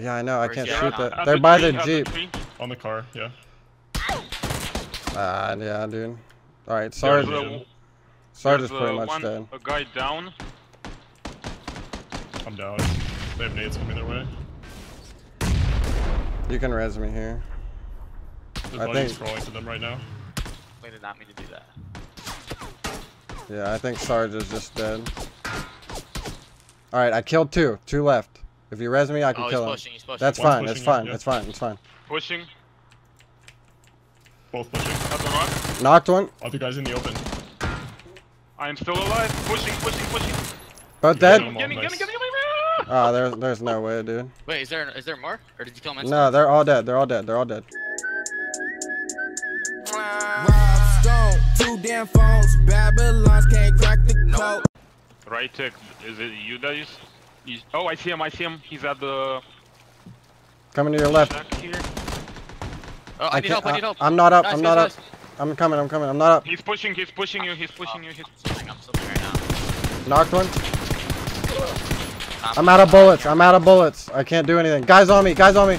Yeah, I know. I can't the shoot other- that. They're the by tree, the jeep. tree. On the car, yeah. Ah, yeah, dude. All right, There's Sarge. a- Sarge is pretty much one, dead. A guy down. I'm down. They have nades coming their way. You can res me here. There's I think- crawling to them right now. We did not mean to do that. Yeah, I think Sarge is just dead. All right, I killed two. Two left. If you res me, I can Oh, he's kill him. pushing. He's pushing. That's One's fine. It's pushing fine. you, yeah. It's fine. that's fine. Pushing. Both pushing. At the rock. Knocked one. Other guys in the open. I'm still alive. Pushing, pushing, pushing. Both Yeah, dead. I'm Get me, all get me, get me, get me. Oh, there's there's no way, dude. Wait, is there is there more, or did you kill him? No, they're all dead. They're all dead. They're all dead. Rob Stone, two damn phones, Babylons can't crack the code. Right tick. Is it you that is? He's, oh, I see him. I see him. He's at the Coming to your left. here. Oh, I, need help. I need help. I'm not up. Guys, I'm guys, not up. guys. I'm coming. I'm coming. I'm not up. He's pushing. He's pushing you. He's pushing you. He's. I'm slipping, I'm slipping right now. Knocked one. I'm out of bullets. I'm out of bullets. I can't do anything. Guys on me. Guys on me.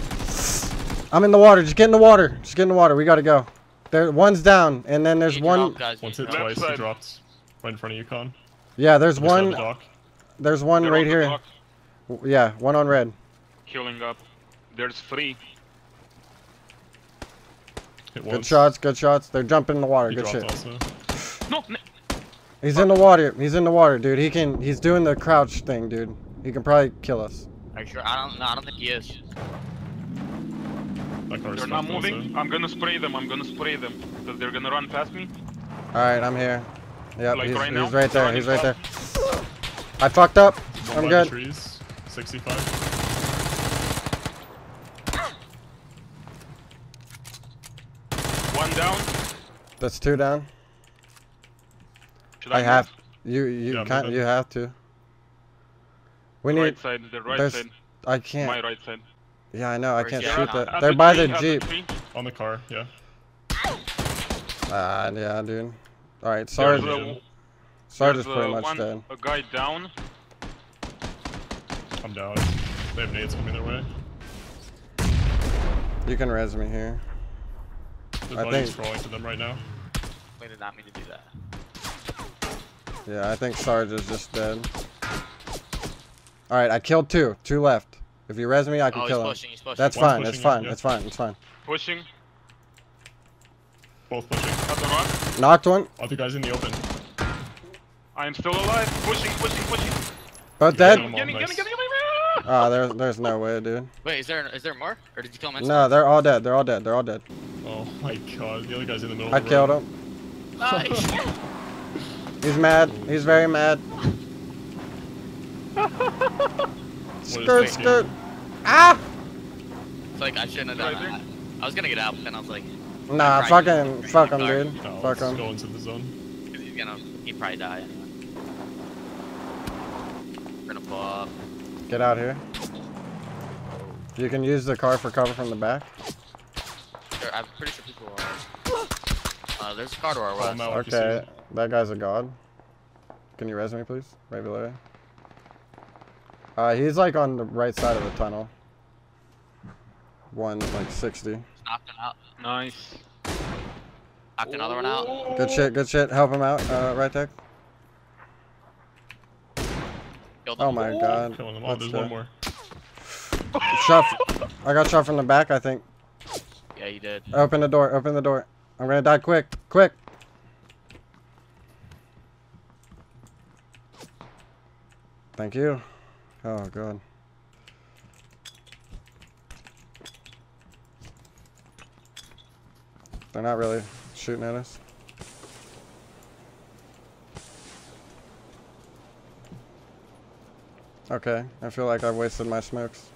I'm in the water. Just get in the water. Just get in the water. We gotta go. There, one's down, and then there's Need one. help. Once Need hit twice, he side. dropped right in front of you, Con. Yeah, there's Just one. the. There's one They're right on the here. block, Yeah, one on red. Killing up. There's three. Good shots. Good shots. They're jumping in the water. He Good dropped shit. also. No. n- He's in the water. He's in the water, dude. He can. He's doing the crouch thing, dude. He can probably kill us. Are you sure? I don't. No, I don't think he is. They're not moving. Also. I'm gonna spray them. I'm gonna spray them because they're gonna run past me. All right, I'm here. Yep, Like he's, right he's right there. He's right there. I fucked up. One I'm good. Trees. 65. One down. That's two down. Should I move? have. You you Yeah, can't. You have to. We need. right side. The right there's- side. I can't. My right side. Yeah, I know. I can't the shoot other that. They're by tree, the jeep. tree. On the car, yeah. Ah, yeah, dude. All right, There's Sarge. a- Sarge is pretty much one, dead. A guy down. I'm down. They have nades coming their way. You can res me here. There's I buddies think- crawling to them right now. We did not mean to do that. Yeah, I think Sarge is just dead. All right, I killed two. Two left. If you res me, I can Oh, he's kill him. pushing. He's pushing. That's One's fine. That's fine. yeah. That's fine. It's fine. Pushing. Both pushing. At the. Knocked one. Other guys in the open. I'm still alive. Pushing, pushing, pushing. Both dead. I'm Get me, get me, get me, get me. Ah, there's there's no way, dude. Wait, is there is there more, or did you kill him? No, they're all dead. They're all dead. They're all dead. Oh my god, the other guy's in the middle I of the killed road. him. Nice. He's mad. He's very mad. Skirt, skirt. game? Ah! it's like I shouldn't have done Right that. I was gonna get out, but then I was like, Nah, fucking fuck him, Car. dude. No, Fuck him. go into the zone. he's gonna, he'd probably die anyway. We're gonna pull up. Get out here. You can use the car for cover from the back. There, I'm pretty sure people are. Uh, there's a car to our Oh, no. Okay, that guy's a god. Can you res me, please? Right below you. Uh, he's like on the right side of the tunnel. One like 60. Knocked him out. Nice. Knocked another one out. Good shit, good shit. Help him out, uh, Ray Tech. Killed him. Oh my god. Killing them. Oh, Let's there's one more. Shot. I got shot from the back, I think. Yeah, you did. Open the door, open the door. I'm gonna die quick, quick. Thank you. Oh god. They're not really shooting at us. Okay, I feel like I've wasted my smokes.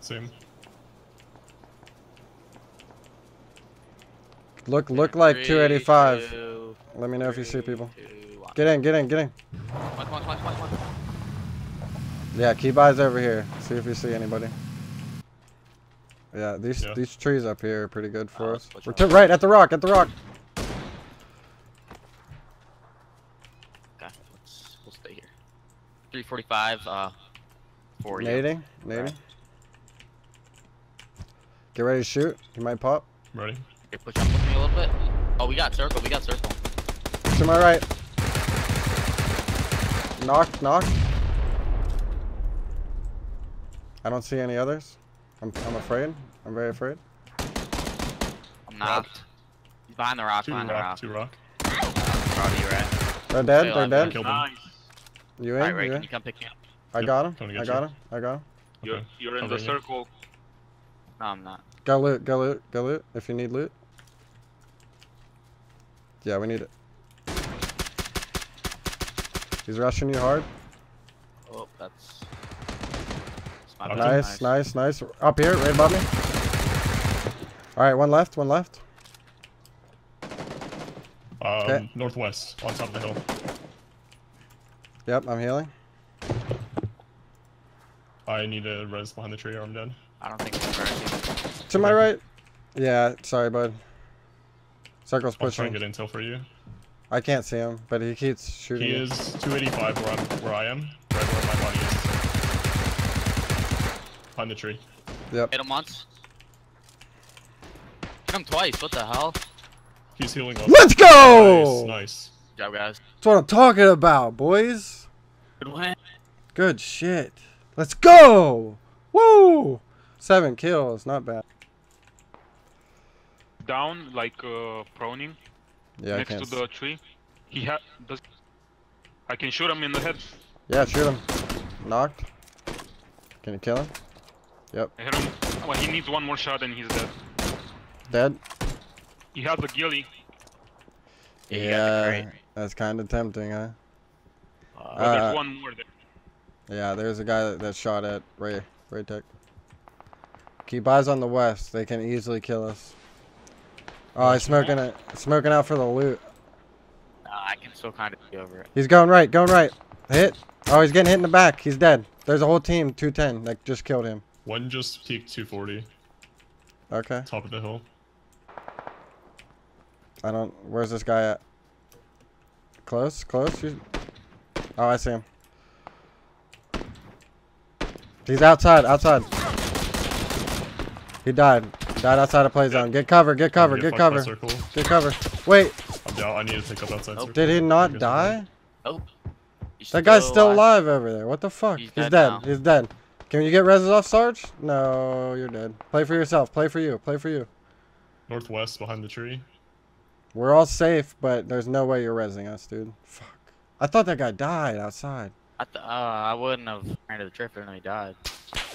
Same. Look, look like Three, 285. two, Let me know if you see people. two. Get in, get in, get in. One, one, one, one, one. Yeah, keep eyes over here. See if you see anybody. Yeah, these Yeah. these trees up here are pretty good for Oh, us. We're right at the rock, at the rock. Okay, let's we'll stay here. 345. Uh, for you. Nading, nading. Right. Get ready to shoot. You might pop. Ready. Okay, push up with me a little bit. Oh, we got circle. We got circle. To my right. Knock, knock. I don't see any others. I'm, I'm afraid. I'm very afraid. I'm knocked. He's behind the rock. Two behind the rock, rock. two rock. Probably right. They're dead. Stay They're dead. Killed him. Nice. You in? Alright, Ray, you can in? you come pick me up? I Yep, got him. I got you. him. I got him. You're, Okay. you're in the Covering you. circle. No, I'm not. Go loot. Go loot. Go loot. If you need loot. Yeah, we need it. He's rushing you hard. Oh, that's. that's my Nice, nice, nice. Up here, right above me. All right, one left. One left. Um, Okay. northwest, on top of the hill. Yep, I'm healing. I need a res behind the tree or I'm dead. I don't think it's right. To my right. Yeah, sorry, bud. Circle's pushing. I'll try pushing. and get intel for you. I can't see him, but he keeps shooting. He is 285 where, I'm, where I am, right where my body is. Behind the tree. Yep. Hit him once. Hit him twice. What the hell? He's healing up. Let's go! Nice, nice. Good job, guys. That's what I'm talking about, boys. Good win. Good shit. Let's go! Woo! Seven kills, not bad. Down, like uh, proning, Yeah, I next to the tree. He ha does. I can shoot him in the head. Yeah, shoot him. Knocked. Can you kill him? Yep. I hit him. Well, he needs one more shot and he's dead. Dead? He has a ghillie. Yeah, you got the Yeah, that's kind of tempting, huh? crate. But Uh, there's one more there. Yeah, there's a guy that, that shot at Ray, Ray Tech. Keep eyes on the west. They can easily kill us. Oh, he's smoking it. Smoking out for the loot. Nah, I can still kind of see over it. He's going right, going right. Hit. Oh, he's getting hit in the back. He's dead. There's a whole team, 210, that just killed him. One just peaked 240, Okay. top of the hill. I don't. Where's this guy at? Close, close. You- Oh, I see him. He's outside, outside. He died. Died outside of play zone. Get cover, get cover, Get get cover, Circle. get cover. Wait, I'm down. I need to pick up outside Nope. did he not die? Nope. That guy's still alive over there. What the fuck? He's He's, dead dead. He's dead. Can you get reses off, Sarge? No, you're dead. Play for yourself. Play for you. Play for you. Northwest behind the tree. We're all safe, but there's no way you're resing us, dude. Fuck. I thought that guy died outside. I, th- uh, I wouldn't have ran to the trip and he died.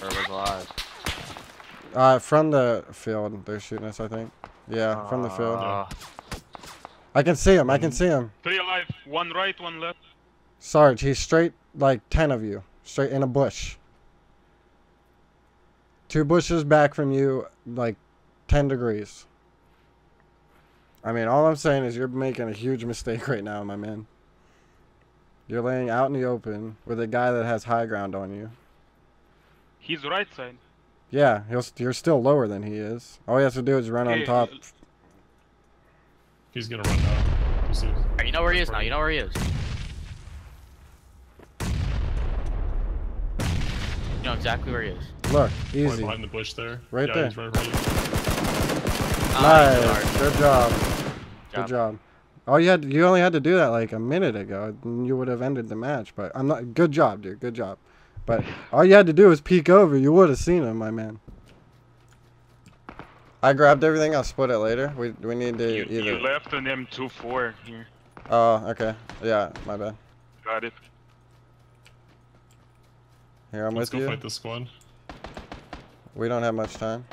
Or was alive. Uh, from the field, they're shooting us, I think. Yeah, from the field. Uh, I can see him. I can see him. Three alive. One right, one left. Sarge, he's straight, like 10 of you. Straight in a bush. Two bushes back from you, like 10 degrees. I mean, all I'm saying is you're making a huge mistake right now, my man. You're laying out in the open with a guy that has high ground on you. He's right side. Yeah, he'll, st- you're still lower than he is. All he has to do is run on top. He's gonna run now. You see. you know where he is now. You know where he is. You know exactly where he is. Look, Right easy. behind the bush there. Right yeah, there. He's right behind you. Nice. Nice. Good job. Good Job. job. Oh, you had you only had to do that like a minute ago. and You would have ended the match. But I'm not. Good job, dude. Good job. But all you had to do was peek over. You would have seen him, my man. I grabbed everything. I'll split it later. We we need to You, either. you left an M24 here. Oh, okay. Yeah, my bad. Got it. Here, I'm Let's with go you. fight this squad. We don't have much time.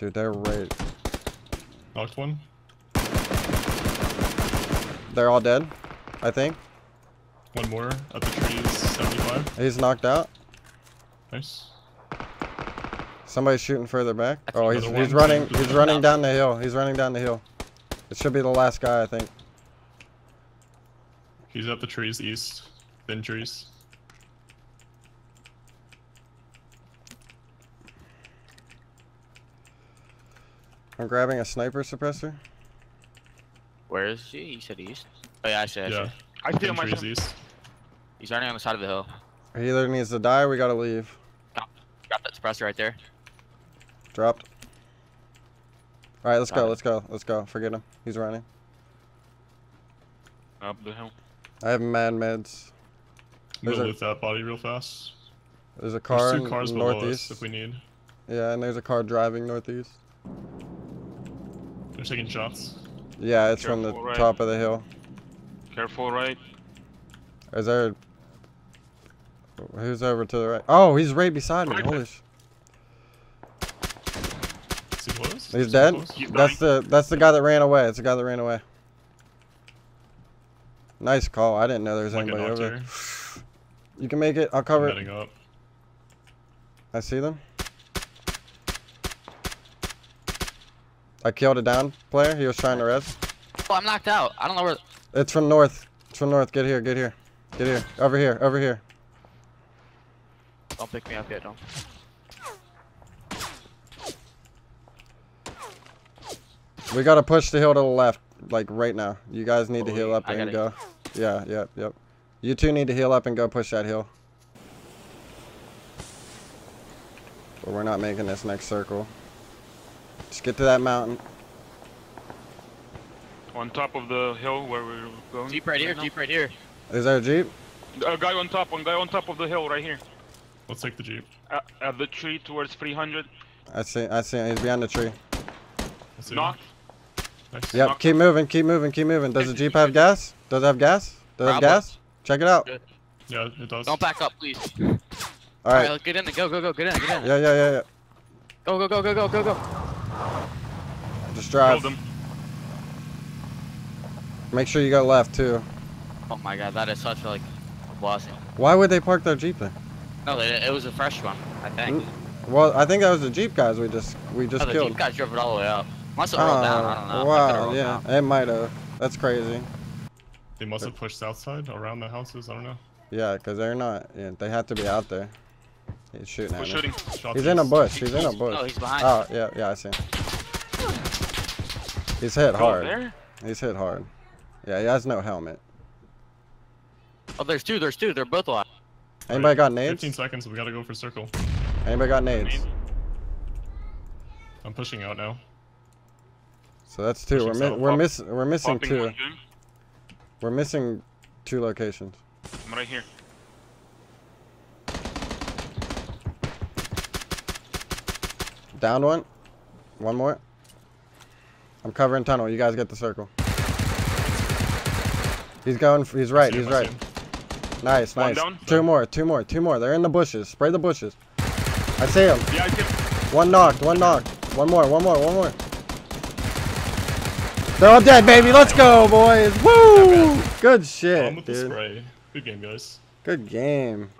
Dude, they're right. Knocked one. They're all dead. I think One more at the trees. 75. he's knocked out. Nice. Somebody's shooting further back. I Oh, he's he's running. He's running down the hill. He's running down the hill. It should be the last guy, I think. He's at the trees east. Thin trees. I'm grabbing a sniper suppressor. Where is he? You said east. Oh yeah, I see. I see. Yeah. I see him myself. east. He's running on the side of the hill. He either needs to die or we gotta leave. Drop that suppressor right there. Dropped. All right, let's Got go. it. Let's go. Let's go. Forget him. He's running. Up the hill. I have mad meds. I'm gonna a- loot that body real fast. There's a car There's two in cars below us northeast. if we need. Yeah, and there's a car driving northeast. They're taking shots. Yeah, it's from the right. top of the hill. Careful, right? Is there? Who's over to the right? Oh, he's right beside me. Right Holy sh! He close? Is He's dead. That's the that's the guy that ran away. It's the guy that ran away. Nice call. I didn't know there was Might get anybody over. there. here. You can make it. I'll I'm cover it. up. I see them. I killed a down player. He was trying to res. Oh, I'm knocked out. I don't know where. It's from north. It's from north. Get here. Get here. Get here. Over here. Over here. Don't pick me up yet, don't. We gotta push the hill to the left, like right now. You guys need to Oh, heal up I and go. Yeah, yep, yep. You two need to heal up and go push that hill. But we're not making this next circle. Just get to that mountain. On top of the hill where we're going. Jeep right here. now. Jeep right here. Is there a jeep? A guy on top. One guy on top of the hill right here. Let's take the jeep. At, at the tree towards 300. I see. I see. He's behind the tree. Let's. Knocked. Nice. Yep. Knock Keep moving. Keep moving. Keep moving. Does the jeep have gas? Does it have gas? Does it have gas? Check it out. Good. Yeah, it does. Don't back up, please. All right. let's get in. and Go, go, go. Get in. Get in. Yeah, yeah, yeah, yeah. Go, go, go, go, go, go, go. Just drive. Killed him. Make sure you go left too. Oh my god, that is such a, like a blessing. Why would they park their jeep there? No, it, it was a fresh one. I think. Mm. Well, I think that was the jeep guys we just we just Oh, the killed. Jeep guys drove it all the way up. Must have oh, rolled down. I don't know. Oh, wow, yeah, down. it might have. That's crazy. They must have pushed south side around the houses. I don't know. Yeah, because they're not. Yeah, they have to be out there. He's shooting We're at me. shooting. Shots He's in a bush. He's in a oh, No, bush. he's behind. Oh, yeah, yeah, I see him. He's hit hard. there? He's hit hard. Yeah, he has no helmet. Oh, there's two. There's two. They're both alive. Anybody got 15 nades? seconds. We gotta go for circle. Anybody got nades? Nades. I'm pushing out now. So that's two. We're Pushing mi- south. we're Pop- miss we're missing Popping two. one. We're missing two locations. I'm right here. Down one. One more. I'm covering tunnel. You guys get the circle. He's going. He's right. He's right. see. Nice, nice. Two more. Two more. Two more. They're in the bushes. Spray the bushes. I see him. Yeah, I can. One knocked. One knocked. One more. One more. One more. They're all dead, baby. Let's go, boys. Woo! Good I'm shit, with the dude. spray. Good game, guys. Good game.